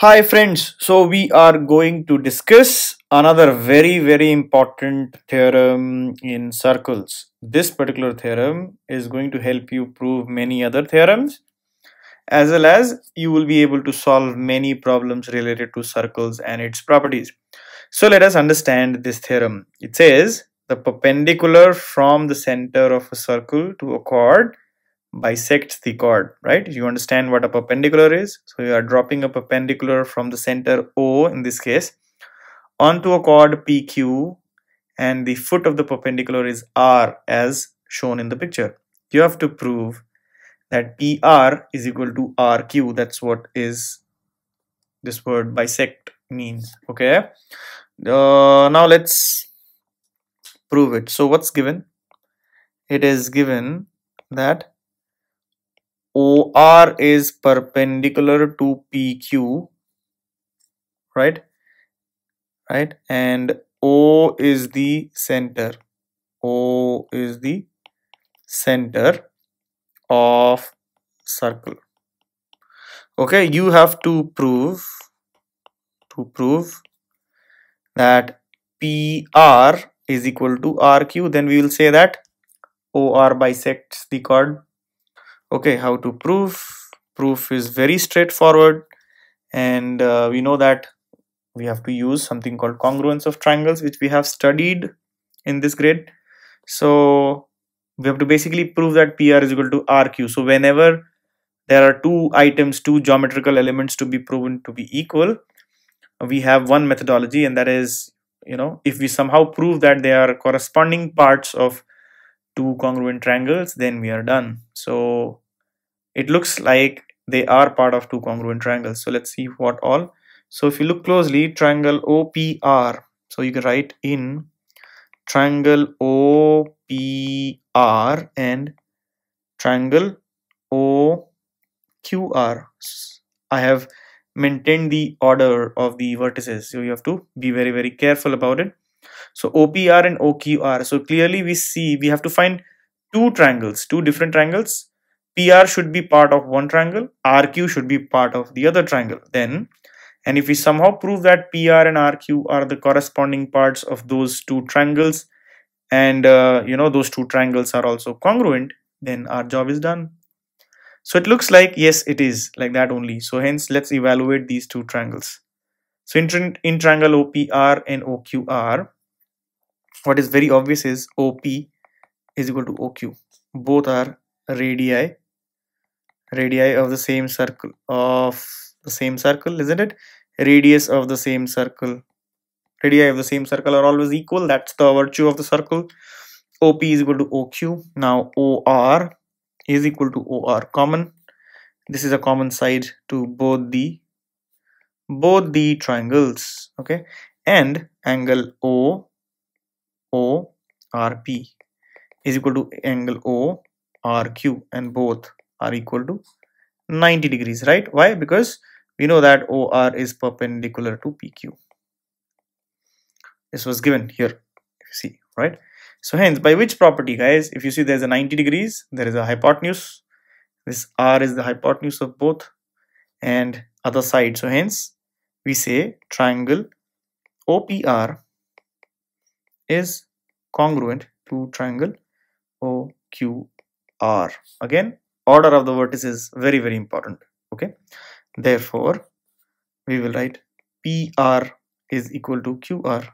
Hi friends, so we are going to discuss another very very important theorem in circles. This particular theorem is going to help you prove many other theorems as well as you will be able to solve many problems related to circles and its properties. So let us understand this theorem. It says the perpendicular from the center of a circle to a chord bisects the chord right? You understand what a perpendicular is? So you are dropping a perpendicular from the center o in this case onto a chord pq and the foot of the perpendicular is r as shown in the picture. You have to prove that pr is equal to rq that's what is this word bisect means okay? Uh, now let's prove it. So what's given? It is given that OR is perpendicular to PQ, right? Right, and O is the center. O is the center of circle. Okay, you have to prove to prove that PR is equal to RQ. Then we will say that OR bisects the chord okay how to prove proof is very straightforward. And uh, we know that we have to use something called congruence of triangles which we have studied in this grade. So we have to basically prove that pr is equal to rq so whenever there are two items two geometrical elements to be proven to be equal we have one methodology and that is you know if we somehow prove that they are corresponding parts of two congruent triangles then we are done. So it looks like they are part of two congruent triangles. So let's see what all. So if you look closely triangle OPR so you can write in triangle OPR and triangle OQR I have maintained the order of the vertices. So you have to be very very careful about it so OPR and OQR. So clearly we see we have to find two triangles, two different triangles. PR should be part of one triangle, RQ should be part of the other triangle. Then, and if we somehow prove that PR and RQ are the corresponding parts of those two triangles, and uh, you know those two triangles are also congruent, then our job is done. So it looks like yes, it is like that only. So hence, let's evaluate these two triangles. So in, in triangle OPR and OQR, what is very obvious is OP is equal to OQ. Both are radii, radii of the same circle of the same circle, isn't it? Radius of the same circle, radii of the same circle are always equal. That's the virtue of the circle. OP is equal to OQ. Now OR is equal to OR common. This is a common side to both the both the triangles. Okay, and angle O ORP is equal to angle ORQ and both are equal to 90 degrees, right? Why? Because we know that OR is perpendicular to PQ. This was given here, you see, right? So hence, by which property, guys? If you see there's a 90 degrees, there is a hypotenuse. This R is the hypotenuse of both and other side. So hence, we say triangle OPR is congruent to triangle OQR. Again, order of the vertices is very, very important. Okay. Therefore, we will write PR is equal to QR.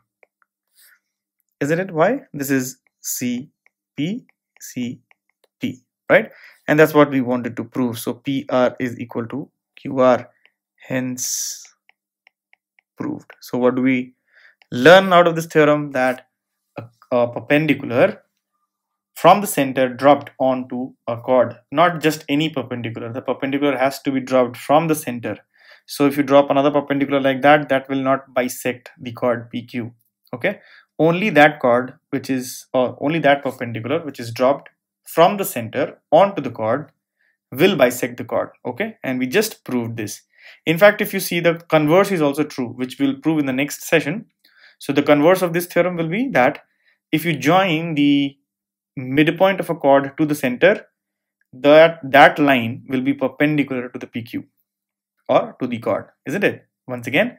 Isn't it? Why? This is CPCT, CPCT, right? And that's what we wanted to prove. So PR is equal to QR. Hence, proved. So what do we learn out of this theorem? That a perpendicular from the center dropped onto a chord. Not just any perpendicular. The perpendicular has to be dropped from the center. So if you drop another perpendicular like that that will not bisect the chord pq okay? Only that chord which is or only that perpendicular which is dropped from the center onto the chord will bisect the chord. Okay? And we just proved this. In fact if you see the converse is also true which we'll prove in the next session. So the converse of this theorem will be that if you join the midpoint of a chord to the center, that, that line will be perpendicular to the PQ or to the chord, isn't it? once again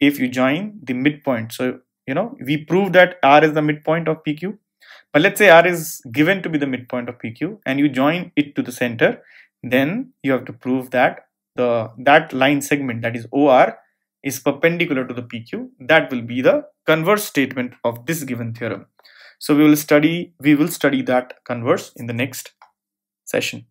if you join the midpoint so you know we prove that r is the midpoint of pq but let's say r is given to be the midpoint of pq and you join it to the center then you have to prove that the that line segment that is or is perpendicular to the pq that will be the converse statement of this given theorem so we will study we will study that converse in the next session